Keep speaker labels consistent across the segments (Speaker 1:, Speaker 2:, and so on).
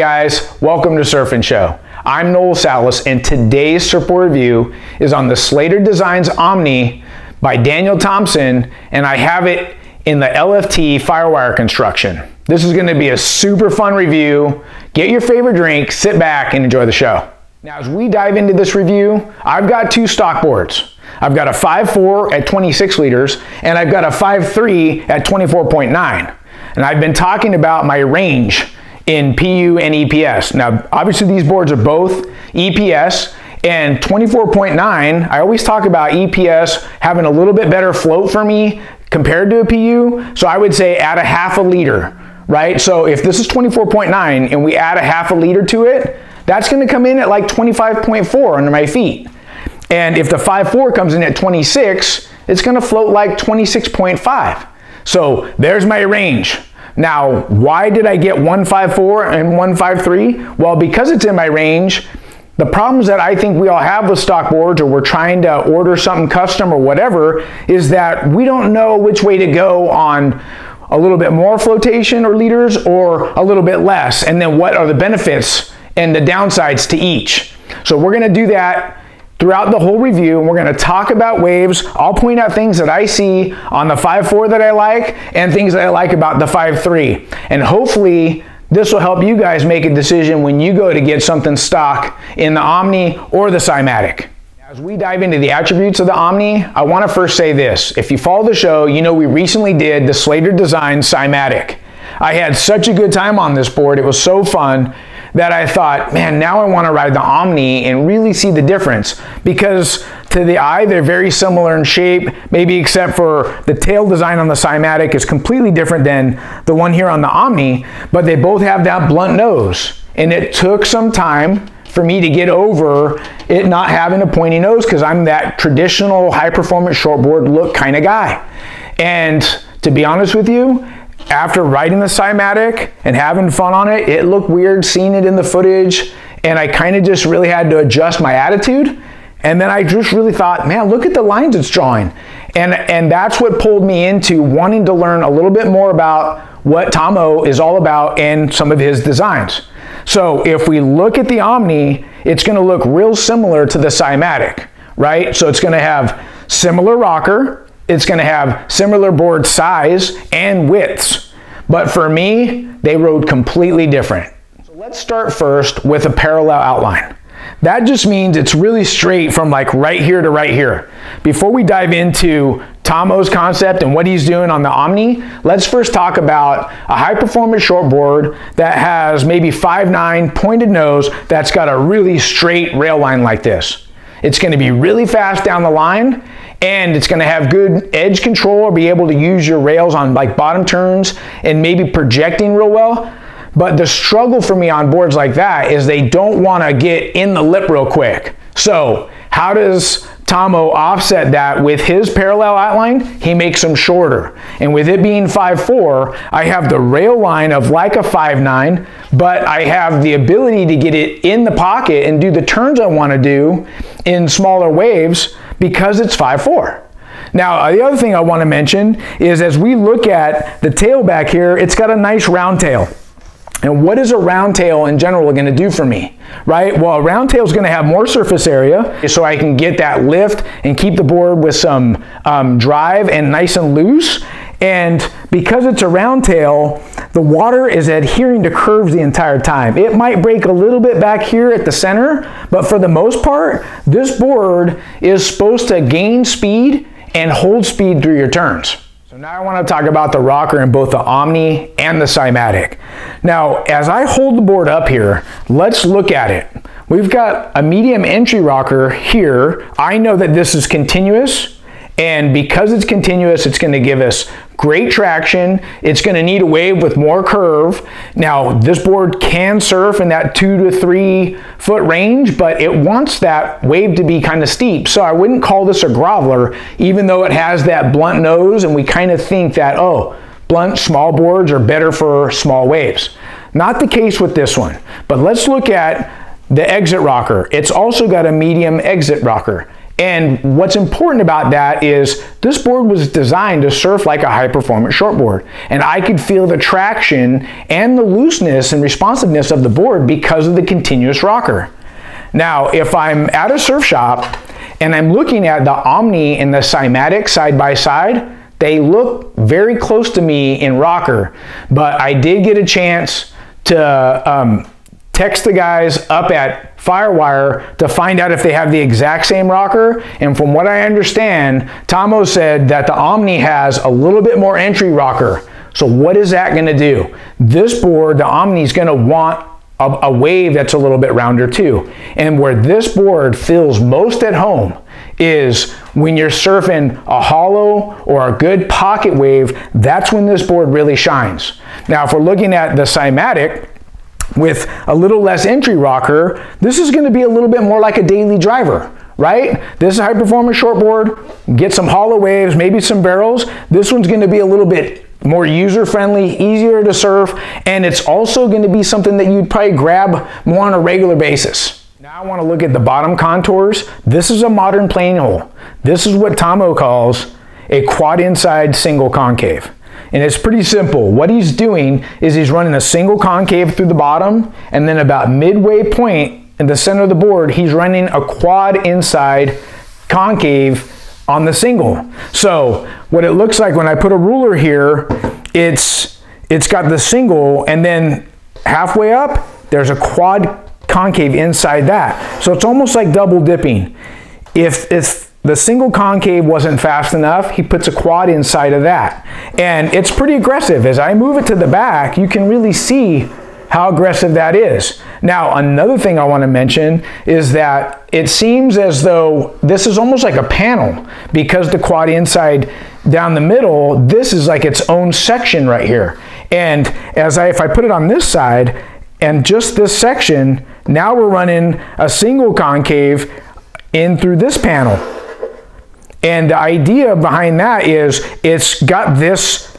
Speaker 1: guys, welcome to Surf and Show. I'm Noel Salas, and today's surfboard review is on the Slater Designs Omni by Daniel Thomson, and I have it in the LFT Firewire construction. This is gonna be a super fun review. Get your favorite drink, sit back, and enjoy the show. Now, as we dive into this review, I've got two stock boards. I've got a 5.4 at 26 liters, and I've got a 5.3 at 24.9. And I've been talking about my range in PU and EPS. Now, obviously these boards are both EPS and 24.9, I always talk about EPS having a little bit better float for me compared to a PU. So I would say add a half a liter, right? So if this is 24.9 and we add a half a liter to it, that's gonna come in at like 25.4 under my feet. And if the 5.4 comes in at 26, it's gonna float like 26.5. So there's my range. Now, why did I get 154 and 153? Well, because it's in my range, the problems that I think we all have with stock boards or we're trying to order something custom or whatever is that we don't know which way to go on a little bit more flotation or liters or a little bit less. And then what are the benefits and the downsides to each? So we're gonna do that throughout the whole review and we're going to talk about waves. I'll point out things that I see on the 5.4 that I like and things that I like about the 5.3. And hopefully this will help you guys make a decision when you go to get something stock in the Omni or the Cymatic. As we dive into the attributes of the Omni, I want to first say this. If you follow the show, you know we recently did the Slater Design Cymatic. I had such a good time on this board. It was so fun that I thought, man, now I want to ride the Omni and really see the difference because to the eye, they're very similar in shape, maybe except for the tail design on the Cymatic is completely different than the one here on the Omni, but they both have that blunt nose. And it took some time for me to get over it not having a pointy nose because I'm that traditional high performance shortboard look kind of guy. And to be honest with you, after riding the Cymatic and having fun on it, it looked weird seeing it in the footage, and I kind of just really had to adjust my attitude. And then I just really thought, man, look at the lines it's drawing. And, and that's what pulled me into wanting to learn a little bit more about what Tomo is all about and some of his designs. So if we look at the Omni, it's gonna look real similar to the Cymatic, right? So it's gonna have similar rocker, it's going to have similar board size and widths. But for me, they rode completely different. So let's start first with a parallel outline. That just means it's really straight from like right here to right here. Before we dive into Tomo's concept and what he's doing on the Omni, let's first talk about a high performance shortboard that has maybe 5'9 pointed nose that's got a really straight rail line like this. It's going to be really fast down the line and it's going to have good edge control or be able to use your rails on like bottom turns and maybe projecting real well. But the struggle for me on boards like that is they don't want to get in the lip real quick. So how does Tomo offset that with his parallel outline? He makes them shorter. And with it being 5'4", I have the rail line of like a 5'9", but I have the ability to get it in the pocket and do the turns I want to do in smaller waves because it's 5'4". Now, the other thing I want to mention is as we look at the tail back here, it's got a nice round tail. And what is a round tail in general going to do for me, right? Well, a round tail is going to have more surface area so I can get that lift and keep the board with some um, drive and nice and loose. And because it's a round tail, the water is adhering to curves the entire time. It might break a little bit back here at the center, but for the most part, this board is supposed to gain speed and hold speed through your turns. So now I want to talk about the rocker in both the Omni and the Cymatic. Now, as I hold the board up here, let's look at it. We've got a medium entry rocker here. I know that this is continuous and because it's continuous, it's going to give us great traction. It's going to need a wave with more curve. Now, this board can surf in that two to three foot range, but it wants that wave to be kind of steep. So I wouldn't call this a groveler, even though it has that blunt nose and we kind of think that, oh, blunt small boards are better for small waves. Not the case with this one, but let's look at the exit rocker. It's also got a medium exit rocker. And what's important about that is this board was designed to surf like a high performance shortboard. And I could feel the traction and the looseness and responsiveness of the board because of the continuous rocker. Now, if I'm at a surf shop and I'm looking at the Omni and the Cymatic side by side, they look very close to me in rocker, but I did get a chance to um, text the guys up at Firewire to find out if they have the exact same rocker. And from what I understand, Tomo said that the Omni has a little bit more entry rocker. So what is that going to do? This board, the Omni, is going to want a, a wave that's a little bit rounder too. And where this board feels most at home is when you're surfing a hollow or a good pocket wave, that's when this board really shines. Now, if we're looking at the Cymatic, with a little less entry rocker, this is going to be a little bit more like a daily driver, right? This is a high performance shortboard, get some hollow waves, maybe some barrels. This one's going to be a little bit more user friendly, easier to surf, and it's also going to be something that you'd probably grab more on a regular basis. Now I want to look at the bottom contours. This is a modern plane hole. This is what Tomo calls a quad inside single concave. And it's pretty simple. What he's doing is he's running a single concave through the bottom, and then about midway point in the center of the board, he's running a quad inside concave on the single. So what it looks like when I put a ruler here, it's it's got the single and then halfway up, there's a quad concave inside that. So it's almost like double dipping. If if the single concave wasn't fast enough, he puts a quad inside of that. And it's pretty aggressive. As I move it to the back, you can really see how aggressive that is. Now, another thing I want to mention is that it seems as though this is almost like a panel because the quad inside down the middle, this is like its own section right here. And as I, if I put it on this side and just this section, now we're running a single concave in through this panel. And the idea behind that is it's got this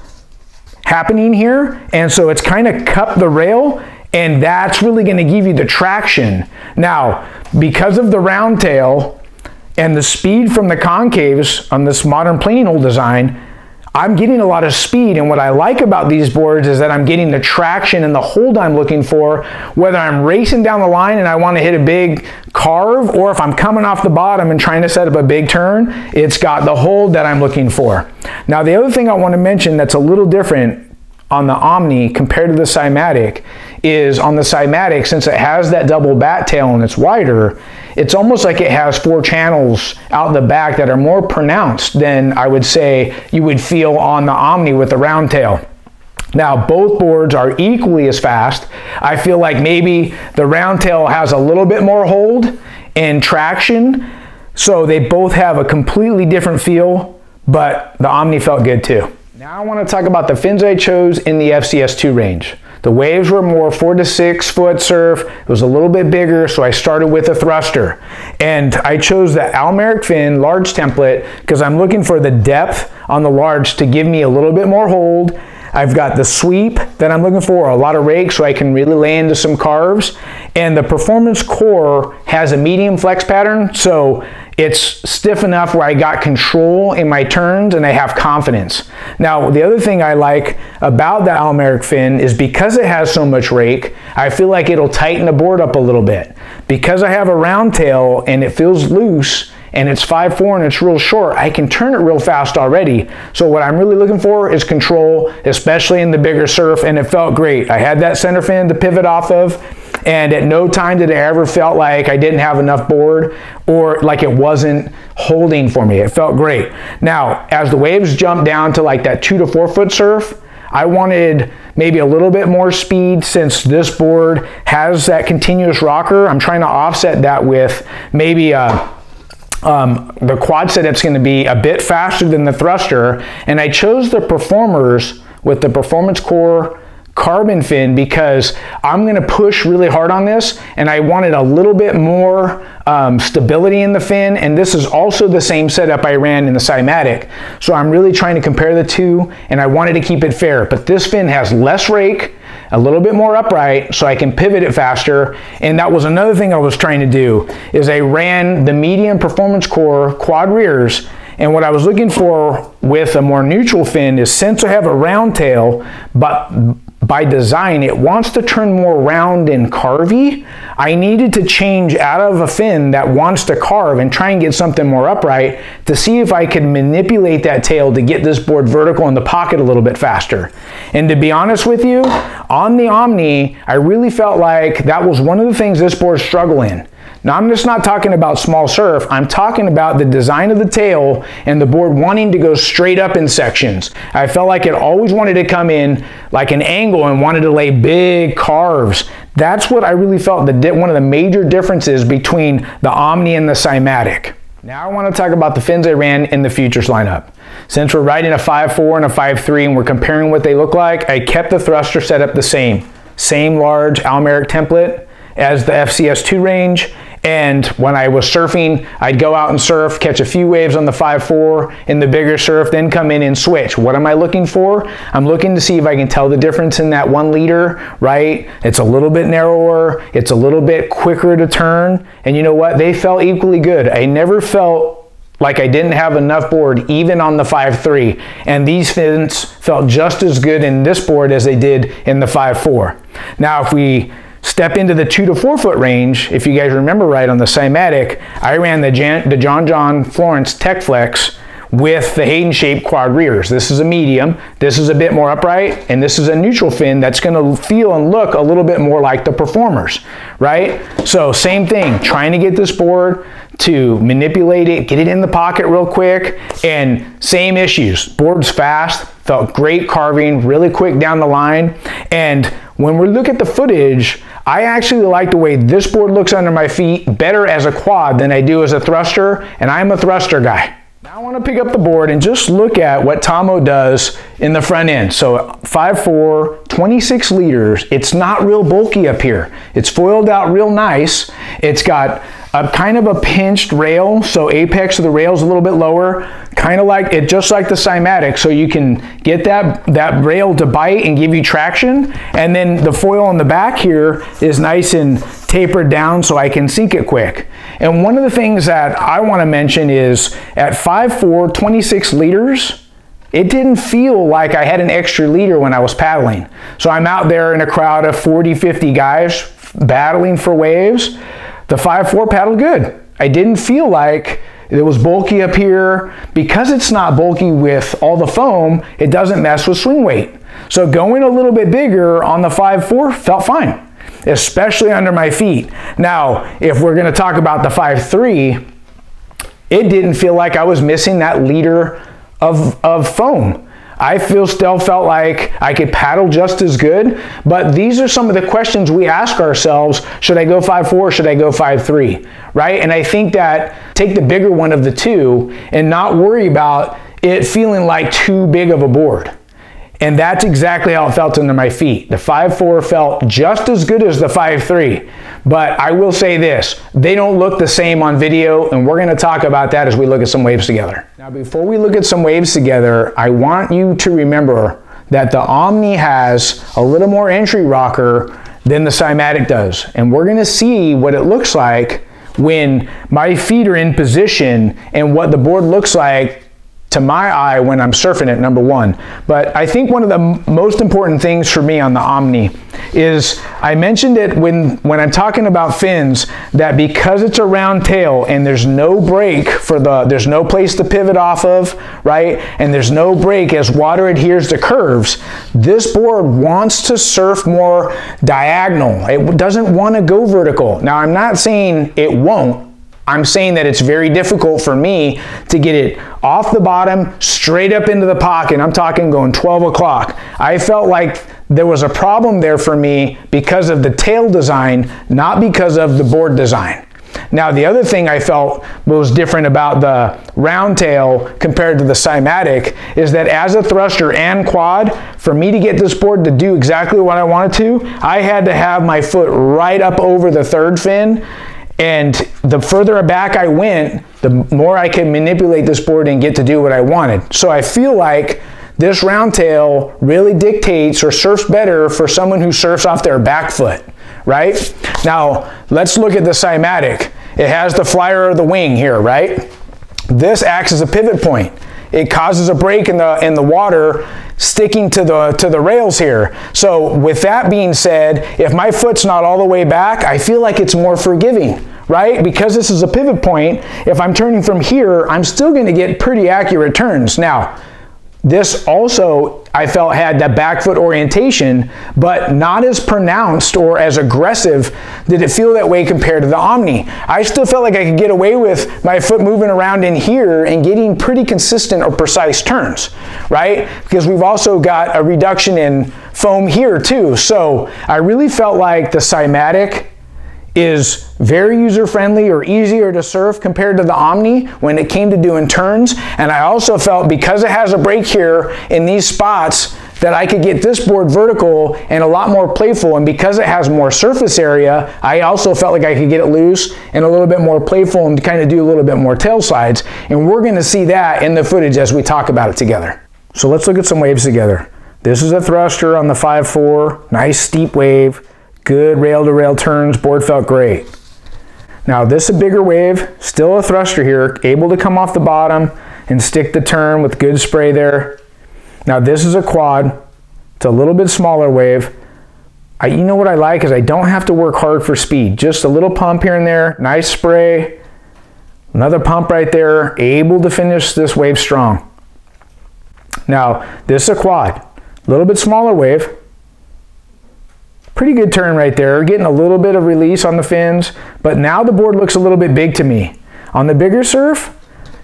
Speaker 1: happening here. And so it's kind of cupped the rail and that's really going to give you the traction. Now, because of the round tail and the speed from the concaves on this modern planing hull design, I'm getting a lot of speed, and what I like about these boards is that I'm getting the traction and the hold I'm looking for, whether I'm racing down the line and I want to hit a big carve, or if I'm coming off the bottom and trying to set up a big turn, it's got the hold that I'm looking for. Now, the other thing I want to mention that's a little different on the Omni compared to the Cymatic is on the Cymatic, since it has that double bat tail and it's wider, it's almost like it has four channels out the back that are more pronounced than I would say you would feel on the Omni with the round tail. Now, both boards are equally as fast. I feel like maybe the round tail has a little bit more hold and traction, so they both have a completely different feel, but the Omni felt good too. Now I want to talk about the fins I chose in the FCS2 range. The waves were more four to six foot surf. It was a little bit bigger, so I started with a thruster. And I chose the Al Merrick fin large template because I'm looking for the depth on the large to give me a little bit more hold. I've got the sweep that I'm looking for, a lot of rake so I can really lay into some carves. And the Performance Core has a medium flex pattern, so it's stiff enough where I got control in my turns and I have confidence. Now, the other thing I like about the Al Merrick fin is because it has so much rake, I feel like it'll tighten the board up a little bit. Because I have a round tail and it feels loose, and it's 5'4 and it's real short, I can turn it real fast already. So what I'm really looking for is control, especially in the bigger surf, and it felt great. I had that center fin to pivot off of, and at no time did I ever felt like I didn't have enough board or like it wasn't holding for me. It felt great. Now, as the waves jumped down to like that two to four foot surf, I wanted maybe a little bit more speed since this board has that continuous rocker. I'm trying to offset that with maybe a um, the quad setup's going to be a bit faster than the thruster, and I chose the performers with the performance core carbon fin because I'm going to push really hard on this and I wanted a little bit more um, stability in the fin and this is also the same setup I ran in the Cymatic. So I'm really trying to compare the two and I wanted to keep it fair but this fin has less rake a little bit more upright so I can pivot it faster. And that was another thing I was trying to do is I ran the medium performance core quad rears and what I was looking for with a more neutral fin is since I have a round tail, but by design, it wants to turn more round and carvy. I needed to change out of a fin that wants to carve and try and get something more upright to see if I could manipulate that tail to get this board vertical in the pocket a little bit faster. And to be honest with you, on the Omni, I really felt like that was one of the things this board struggled in. Now, I'm just not talking about small surf. I'm talking about the design of the tail and the board wanting to go straight up in sections. I felt like it always wanted to come in like an angle and wanted to lay big carves. That's what I really felt the one of the major differences between the Omni and the Cymatic. Now I want to talk about the fins I ran in the futures lineup. Since we're riding a 5.4 and a 5.3 and we're comparing what they look like, I kept the thruster setup the same. Same large Al Merrick template as the FCS2 range and when I was surfing, I'd go out and surf, catch a few waves on the 5-4 in the bigger surf, then come in and switch. What am I looking for? I'm looking to see if I can tell the difference in that one leader, right? It's a little bit narrower, it's a little bit quicker to turn, and you know what? They felt equally good. I never felt like I didn't have enough board even on the 5.3 and these fins felt just as good in this board as they did in the 5.4. Now if we Step into the two to four foot range. If you guys remember right on the cymatic, I ran the, Jan, the John John Florence Tech Flex with the Hayden shaped quad rears. This is a medium, this is a bit more upright, and this is a neutral fin that's gonna feel and look a little bit more like the performers, right? So same thing, trying to get this board to manipulate it, get it in the pocket real quick, and same issues. Board's fast, felt great carving, really quick down the line, and when we look at the footage, I actually like the way this board looks under my feet better as a quad than I do as a thruster, and I'm a thruster guy. Now I want to pick up the board and just look at what Tomo does in the front end. So 5'4", 26 liters. It's not real bulky up here. It's foiled out real nice. It's got a kind of a pinched rail, so apex of the rail is a little bit lower, kind of like it, just like the Cymatic, so you can get that, that rail to bite and give you traction, and then the foil on the back here is nice and tapered down so I can sink it quick. And one of the things that I want to mention is at 5'4", 26 liters, it didn't feel like I had an extra leader when I was paddling. So I'm out there in a crowd of 40, 50 guys battling for waves the 5.4 paddled good. I didn't feel like it was bulky up here. Because it's not bulky with all the foam, it doesn't mess with swing weight. So going a little bit bigger on the 5.4 felt fine, especially under my feet. Now, if we're gonna talk about the 5.3, it didn't feel like I was missing that liter of, of foam. I feel still felt like I could paddle just as good, but these are some of the questions we ask ourselves, should I go 5'4", should I go 5'3", right? And I think that take the bigger one of the two and not worry about it feeling like too big of a board. And that's exactly how it felt under my feet. The 5.4 felt just as good as the 5.3. But I will say this, they don't look the same on video, and we're gonna talk about that as we look at some waves together. Now, before we look at some waves together, I want you to remember that the Omni has a little more entry rocker than the Cymatic does. And we're gonna see what it looks like when my feet are in position and what the board looks like to my eye when I'm surfing it, number one. But I think one of the most important things for me on the Omni is I mentioned it when, when I'm talking about fins that because it's a round tail and there's no break for the, there's no place to pivot off of, right? And there's no break as water adheres to curves, this board wants to surf more diagonal. It doesn't want to go vertical. Now I'm not saying it won't, I'm saying that it's very difficult for me to get it off the bottom, straight up into the pocket. I'm talking going 12 o'clock. I felt like there was a problem there for me because of the tail design, not because of the board design. Now, the other thing I felt was different about the round tail compared to the Cymatic is that as a thruster and quad, for me to get this board to do exactly what I wanted to, I had to have my foot right up over the third fin. And the further back I went, the more I could manipulate this board and get to do what I wanted. So I feel like this round tail really dictates or surfs better for someone who surfs off their back foot right? Now, let's look at the cymatic. It has the flyer of the wing here, right? This acts as a pivot point. It causes a break in the in the water sticking to the to the rails here. So with that being said, if my foot's not all the way back, I feel like it's more forgiving, right? Because this is a pivot point, if I'm turning from here, I'm still going to get pretty accurate turns. Now, this also, I felt, had that back foot orientation, but not as pronounced or as aggressive did it feel that way compared to the Omni. I still felt like I could get away with my foot moving around in here and getting pretty consistent or precise turns, right? Because we've also got a reduction in foam here too. So I really felt like the Cymatic is very user friendly or easier to surf compared to the Omni when it came to doing turns. And I also felt because it has a break here in these spots that I could get this board vertical and a lot more playful. And because it has more surface area, I also felt like I could get it loose and a little bit more playful and kind of do a little bit more tail slides. And we're going to see that in the footage as we talk about it together. So let's look at some waves together. This is a thruster on the 5.4, nice steep wave. Good rail to rail turns, board felt great. Now this is a bigger wave, still a thruster here, able to come off the bottom and stick the turn with good spray there. Now this is a quad, it's a little bit smaller wave. I, you know what I like is I don't have to work hard for speed, just a little pump here and there, nice spray, another pump right there, able to finish this wave strong. Now this is a quad, a little bit smaller wave, Pretty good turn right there, getting a little bit of release on the fins, but now the board looks a little bit big to me. On the bigger surf,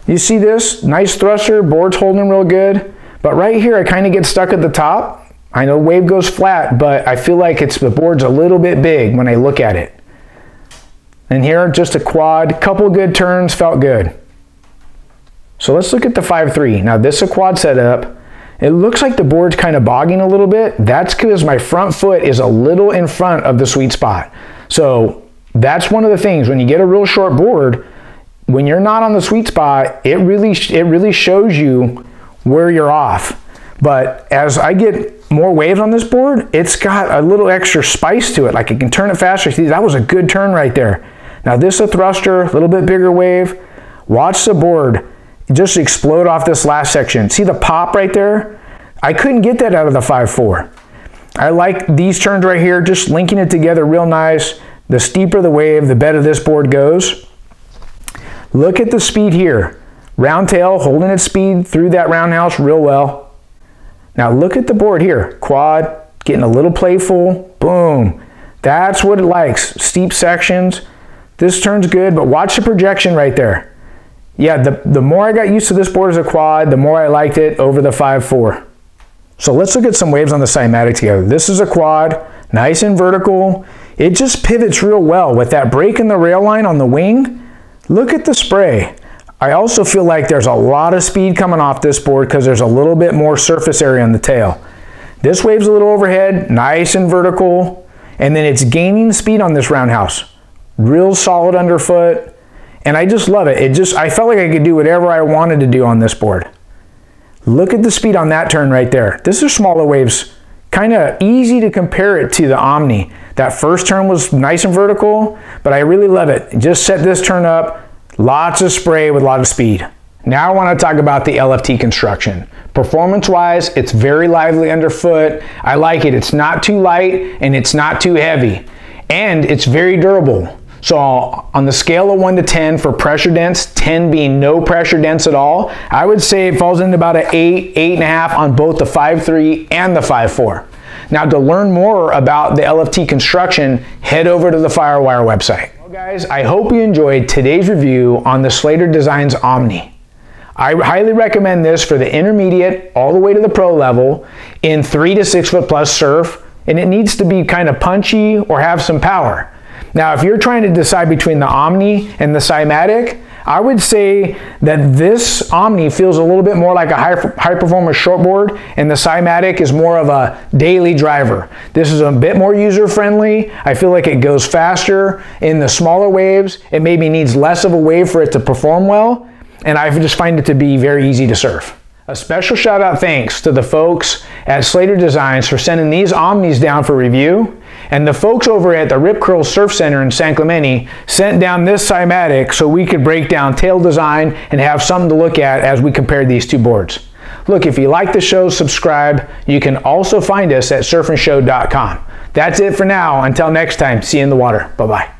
Speaker 1: you see this, nice thruster, board's holding real good, but right here I kind of get stuck at the top. I know wave goes flat, but I feel like it's the board's a little bit big when I look at it. And here, just a quad, couple good turns, felt good. So let's look at the 5.3. Now this is a quad setup. It looks like the board's kind of bogging a little bit. That's because my front foot is a little in front of the sweet spot. So that's one of the things when you get a real short board, when you're not on the sweet spot, it really it really shows you where you're off. But as I get more waves on this board, it's got a little extra spice to it. Like it can turn it faster. See, that was a good turn right there. Now this is a thruster, a little bit bigger wave. Watch the board just explode off this last section. See the pop right there? I couldn't get that out of the 5.4. I like these turns right here, just linking it together real nice. The steeper the wave, the better this board goes. Look at the speed here. Round tail holding its speed through that roundhouse real well. Now look at the board here. Quad, getting a little playful. Boom. That's what it likes. Steep sections. This turns good, but watch the projection right there yeah, the, the more I got used to this board as a quad, the more I liked it over the 5.4. So let's look at some waves on the Cymatic together. This is a quad, nice and vertical. It just pivots real well with that break in the rail line on the wing. Look at the spray. I also feel like there's a lot of speed coming off this board because there's a little bit more surface area on the tail. This wave's a little overhead, nice and vertical, and then it's gaining speed on this roundhouse. Real solid underfoot, and I just love it. It just, I felt like I could do whatever I wanted to do on this board. Look at the speed on that turn right there. This is smaller waves. Kind of easy to compare it to the Omni. That first turn was nice and vertical, but I really love it. Just set this turn up, lots of spray with a lot of speed. Now I want to talk about the LFT construction. Performance-wise, it's very lively underfoot. I like it. It's not too light and it's not too heavy. And it's very durable. So on the scale of 1 to 10 for pressure dents, 10 being no pressure dents at all, I would say it falls into about an 8, 8.5 on both the 5.3 and the 5.4. Now to learn more about the LFT construction, head over to the Firewire website. Well guys, I hope you enjoyed today's review on the Slater Designs Omni. I highly recommend this for the intermediate all the way to the pro level in 3 to 6 foot plus surf and it needs to be kind of punchy or have some power. Now, if you're trying to decide between the Omni and the Cymatic, I would say that this Omni feels a little bit more like a high, high performance shortboard and the Cymatic is more of a daily driver. This is a bit more user friendly. I feel like it goes faster in the smaller waves. It maybe needs less of a wave for it to perform well. And I just find it to be very easy to surf. A special shout out thanks to the folks at Slater Designs for sending these Omnis down for review. And the folks over at the Rip Curl Surf Center in San Clemente sent down this Cymatic so we could break down tail design and have something to look at as we compared these two boards. Look, if you like the show, subscribe. You can also find us at surfandshow.com. That's it for now. Until next time, see you in the water. Bye bye